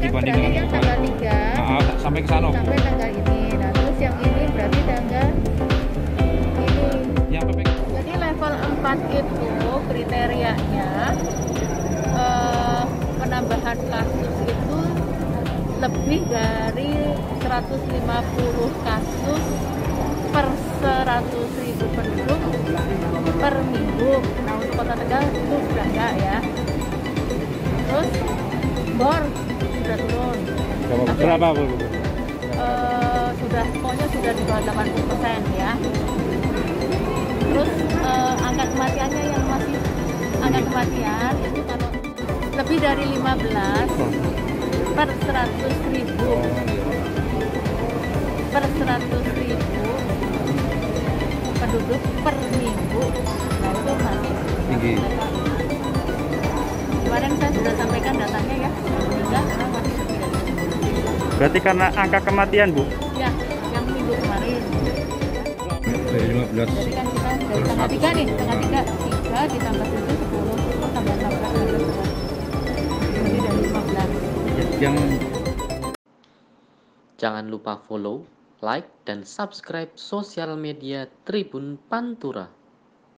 dibanding berarti dengan yang tanggal 3 Ah, ah, sampai ke sana sampai tanggal ini. Nah, terus yang ini berarti tanggal ini. Yang Jadi level 4 itu kriterianya eh, penambahan kasus itu lebih dari 150 kasus per 100 ribu penduduk per minggu. Nah untuk kota Tegal itu sudah enggak ya. Terus bor. Berapa, Bu? eh, sudah pokoknya sudah di bawah 80 ya. Terus eh, angka kematiannya yang masih angka kematian itu kalau lebih dari 15 per 100 ribu. Per 100 ribu penduduk per minggu. Nah itu masih Tinggi. kemarin saya sudah sampaikan datanya Berarti karena angka kematian, Bu. ya yang minggu kemarin Dari 15 jadi kan kita dari tanggal tiga nih tanggal tiga tiga ditambah tujuh sepuluh sepuluh tambah enam belas enam belas lebih dari lima belas yang Jangan lupa follow, like, dan subscribe sosial media Tribun Pantura.